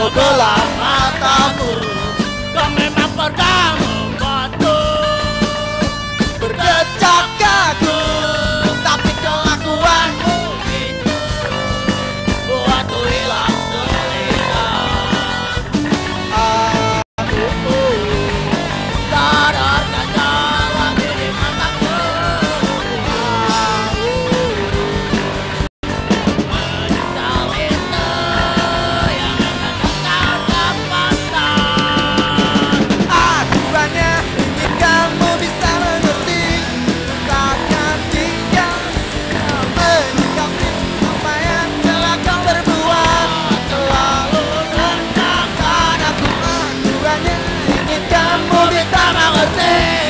sebelah matamu. Kau memang pernah Berdecak kaku Tapi kelakuanmu itu Buatku monde est tá à ma retraite